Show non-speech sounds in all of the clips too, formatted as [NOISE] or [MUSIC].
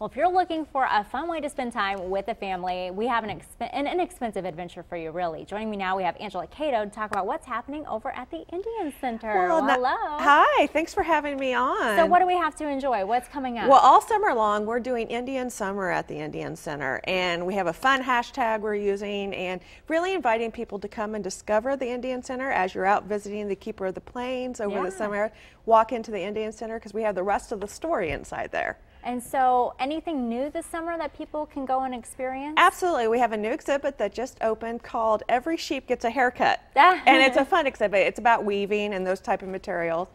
Well, if you're looking for a fun way to spend time with the family, we have an, an inexpensive adventure for you, really. Joining me now, we have Angela Cato to talk about what's happening over at the Indian Center. Well, well, hello. Hi, thanks for having me on. So what do we have to enjoy? What's coming up? Well, all summer long, we're doing Indian Summer at the Indian Center, and we have a fun hashtag we're using and really inviting people to come and discover the Indian Center as you're out visiting the Keeper of the Plains over yeah. the summer. Walk into the Indian Center because we have the rest of the story inside there. And so, anything new this summer that people can go and experience? Absolutely. We have a new exhibit that just opened called Every Sheep Gets a Haircut. Ah. and it's a fun exhibit. It's about weaving and those type of materials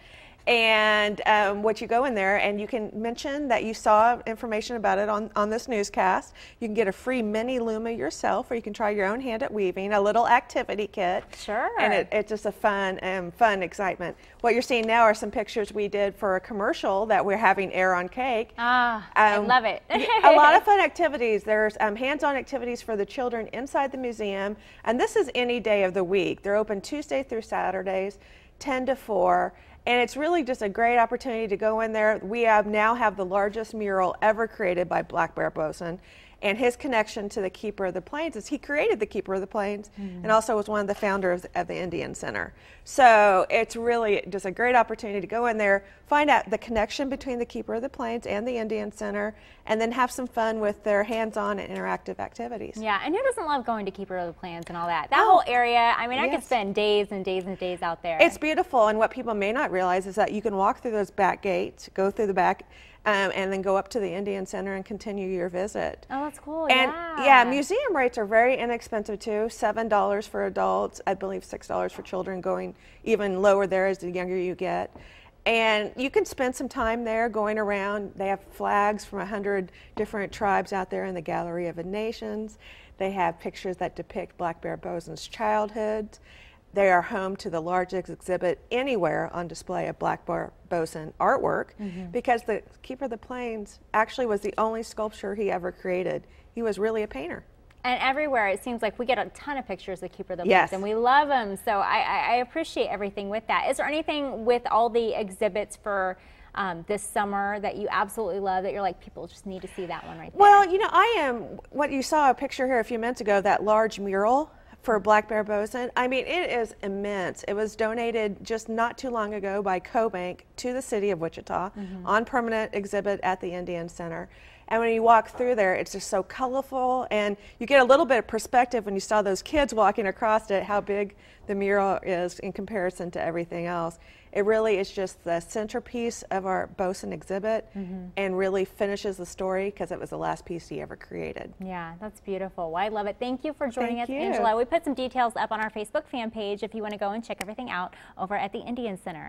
and um, what you go in there and you can mention that you saw information about it on, on this newscast. You can get a free mini Luma yourself or you can try your own hand at weaving, a little activity kit. Sure. And it, it's just a fun and um, fun excitement. What you're seeing now are some pictures we did for a commercial that we're having air on KAKE. Ah, um, I love it. a lot of [LAUGHS] fun activities. There's um, hands-on activities for the children inside the museum and this is any day of the week. They're open Tuesday through Saturdays, 10 to 4 and it's really just a great opportunity to go in there. We have now have the largest mural ever created by Black Bear Bosin and his connection to the Keeper of the Plains is he created the Keeper of the Plains mm. and also was one of the founders of the Indian Center. So it's really just a great opportunity to go in there, find out the connection between the Keeper of the Plains and the Indian Center, and then have some fun with their hands-on and interactive activities. Yeah, and who doesn't love going to Keeper of the Plains and all that? That oh, whole area, I mean, yes. I could spend days and days and days out there. It's beautiful, and what people may not realize is that you can walk through those back gates, go through the back, um, and then go up to the Indian Center and continue your visit. Oh, that's cool. And yeah. yeah, museum rates are very inexpensive too. Seven dollars for adults, I believe six dollars for children. Going even lower there as the younger you get. And you can spend some time there going around. They have flags from a hundred different tribes out there in the Gallery of the Nations. They have pictures that depict Black Bear Bosin's childhood. They are home to the largest exhibit anywhere on display of Black Bear Bosin artwork mm -hmm. because the Keeper of the Plains actually was the only sculpture he ever created. He was really a painter. And everywhere it seems like we get a ton of pictures of Keeper of the Plains yes. and we love them. So I, I, appreciate everything with that. Is there anything with all the exhibits for um, this summer that you absolutely love that you're like people just need to see that one right there? Well, you know, I am what you saw a picture here a few minutes ago that large mural for Black Bear Bosin. I mean, it is immense. It was donated just not too long ago by CoBank to the city of Wichita mm -hmm. on permanent exhibit at the Indian Center. And when you walk through there, it's just so colorful, and you get a little bit of perspective when you saw those kids walking across it, how big the mural is in comparison to everything else. It really is just the centerpiece of our Bosin exhibit mm -hmm. and really finishes the story because it was the last piece he ever created. Yeah, that's beautiful. Well, I love it. Thank you for joining Thank us, you. Angela. We put some details up on our Facebook fan page if you want to go and check everything out over at the Indian Center.